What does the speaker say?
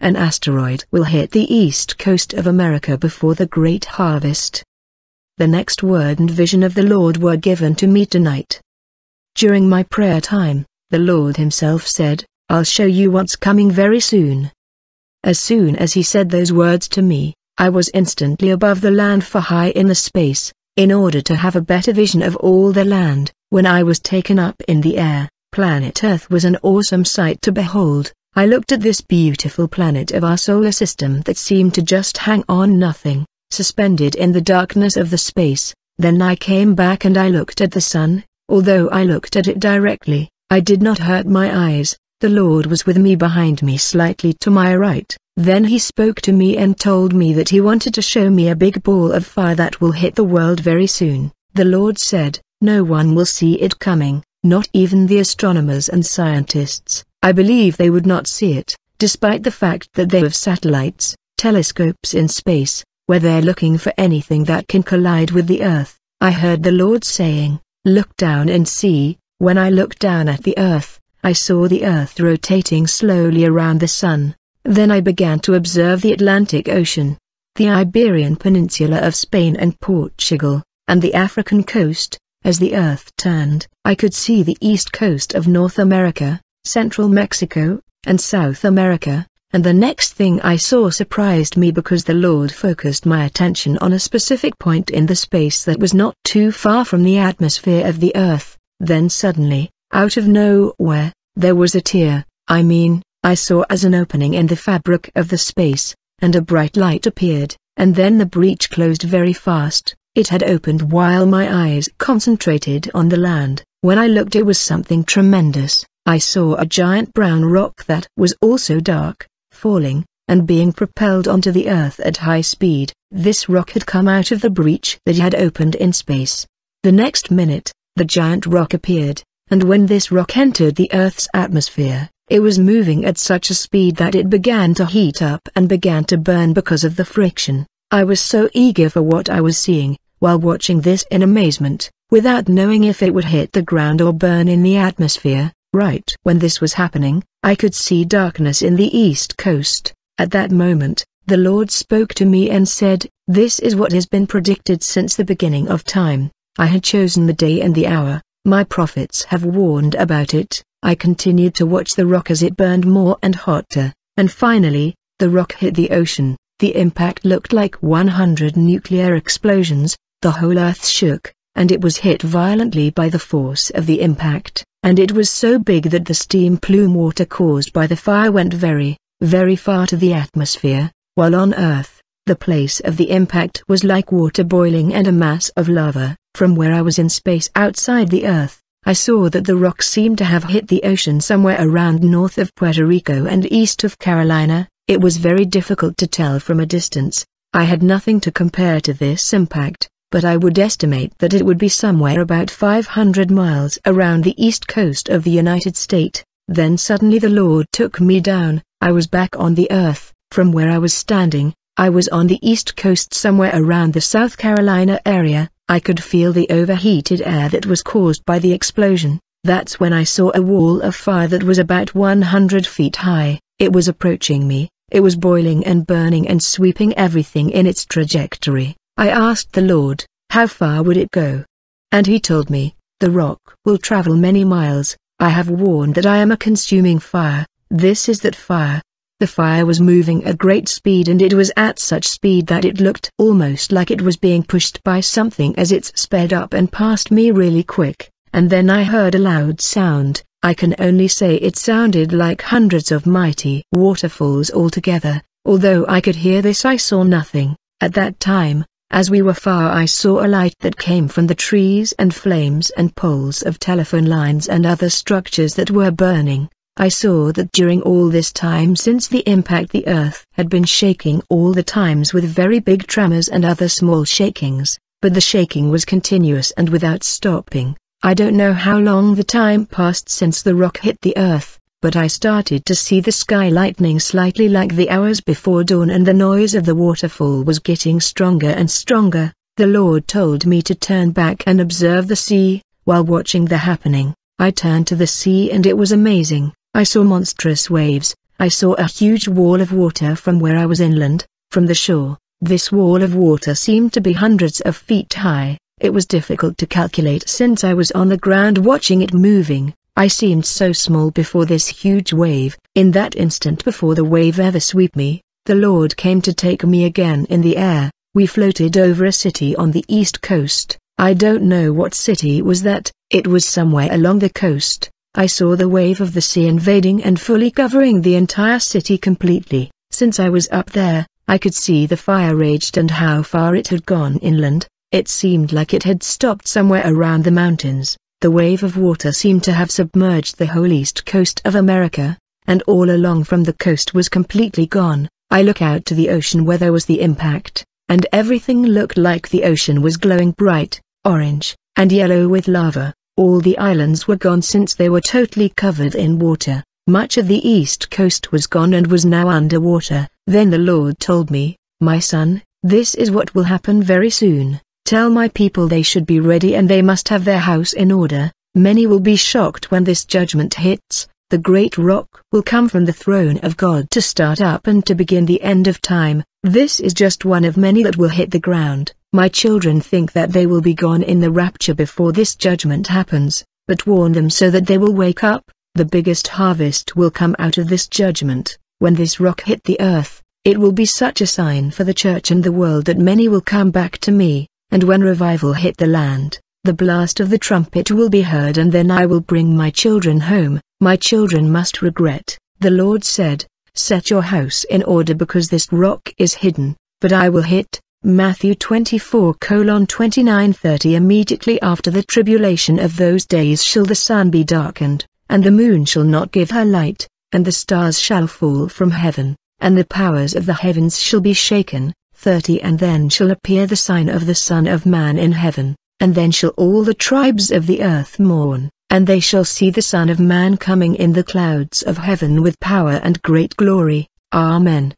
an asteroid will hit the east coast of America before the great harvest. The next word and vision of the Lord were given to me tonight. During my prayer time, the Lord himself said, I'll show you what's coming very soon. As soon as he said those words to me, I was instantly above the land for high in the space, in order to have a better vision of all the land. When I was taken up in the air, planet Earth was an awesome sight to behold. I looked at this beautiful planet of our solar system that seemed to just hang on nothing, suspended in the darkness of the space. Then I came back and I looked at the sun, although I looked at it directly, I did not hurt my eyes, the Lord was with me behind me slightly to my right. Then he spoke to me and told me that he wanted to show me a big ball of fire that will hit the world very soon. The Lord said, no one will see it coming, not even the astronomers and scientists. I believe they would not see it, despite the fact that they have satellites, telescopes in space, where they're looking for anything that can collide with the Earth. I heard the Lord saying, look down and see, when I looked down at the Earth, I saw the Earth rotating slowly around the Sun. Then I began to observe the Atlantic Ocean, the Iberian Peninsula of Spain and Portugal, and the African coast. As the Earth turned, I could see the east coast of North America, Central Mexico, and South America, and the next thing I saw surprised me because the Lord focused my attention on a specific point in the space that was not too far from the atmosphere of the Earth. Then suddenly, out of nowhere, there was a tear, I mean, I saw as an opening in the fabric of the space, and a bright light appeared, and then the breach closed very fast. It had opened while my eyes concentrated on the land. When I looked it was something tremendous. I saw a giant brown rock that was also dark, falling, and being propelled onto the earth at high speed. This rock had come out of the breach that had opened in space. The next minute, the giant rock appeared, and when this rock entered the Earth's atmosphere, it was moving at such a speed that it began to heat up and began to burn because of the friction. I was so eager for what I was seeing, while watching this in amazement, without knowing if it would hit the ground or burn in the atmosphere. Right when this was happening, I could see darkness in the east coast. At that moment, the Lord spoke to me and said, This is what has been predicted since the beginning of time. I had chosen the day and the hour, my prophets have warned about it. I continued to watch the rock as it burned more and hotter, and finally, the rock hit the ocean. The impact looked like 100 nuclear explosions, the whole earth shook, and it was hit violently by the force of the impact, and it was so big that the steam plume water caused by the fire went very, very far to the atmosphere, while on Earth, the place of the impact was like water boiling and a mass of lava. From where I was in space outside the Earth, I saw that the rock seemed to have hit the ocean somewhere around north of Puerto Rico and east of Carolina. It was very difficult to tell from a distance. I had nothing to compare to this impact, but I would estimate that it would be somewhere about 500 miles around the east coast of the United States. Then suddenly the Lord took me down, I was back on the earth, from where I was standing, I was on the east coast somewhere around the South Carolina area, I could feel the overheated air that was caused by the explosion. That's when I saw a wall of fire that was about 100 feet high. It was approaching me, it was boiling and burning and sweeping everything in its trajectory. I asked the Lord, how far would it go? And he told me, the rock will travel many miles. I have warned that I am a consuming fire. This is that fire. The fire was moving at great speed and it was at such speed that it looked almost like it was being pushed by something as it sped up and passed me really quick, and then I heard a loud sound, I can only say it sounded like hundreds of mighty waterfalls altogether, although I could hear this I saw nothing, at that time, as we were far I saw a light that came from the trees and flames and poles of telephone lines and other structures that were burning. I saw that during all this time since the impact the earth had been shaking all the times with very big tremors and other small shakings, but the shaking was continuous and without stopping. I don't know how long the time passed since the rock hit the earth, but I started to see the sky lightening slightly like the hours before dawn and the noise of the waterfall was getting stronger and stronger. The Lord told me to turn back and observe the sea, while watching the happening. I turned to the sea and it was amazing. I saw monstrous waves, I saw a huge wall of water from where I was inland, from the shore. This wall of water seemed to be hundreds of feet high. It was difficult to calculate since I was on the ground watching it moving. I seemed so small before this huge wave. In that instant before the wave ever sweep me, the Lord came to take me again in the air. We floated over a city on the east coast. I don't know what city was that, it was somewhere along the coast. I saw the wave of the sea invading and fully covering the entire city completely. Since I was up there, I could see the fire raged and how far it had gone inland. It seemed like it had stopped somewhere around the mountains. The wave of water seemed to have submerged the whole east coast of America, and all along from the coast was completely gone. I look out to the ocean where there was the impact, and everything looked like the ocean was glowing bright, orange, and yellow with lava. All the islands were gone since they were totally covered in water. Much of the east coast was gone and was now underwater. Then the Lord told me, My son, this is what will happen very soon. Tell my people they should be ready and they must have their house in order. Many will be shocked when this judgment hits. The great rock will come from the throne of God to start up and to begin the end of time. This is just one of many that will hit the ground. My children think that they will be gone in the rapture before this judgment happens, but warn them so that they will wake up. The biggest harvest will come out of this judgment. When this rock hit the earth, it will be such a sign for the church and the world that many will come back to me, and when revival hit the land, the blast of the trumpet will be heard and then I will bring my children home. My children must regret, the Lord said, set your house in order because this rock is hidden, but I will hit, Matthew 24 29 30 Immediately after the tribulation of those days shall the sun be darkened, and the moon shall not give her light, and the stars shall fall from heaven, and the powers of the heavens shall be shaken. 30 And then shall appear the sign of the Son of Man in heaven, and then shall all the tribes of the earth mourn and they shall see the Son of Man coming in the clouds of heaven with power and great glory. Amen.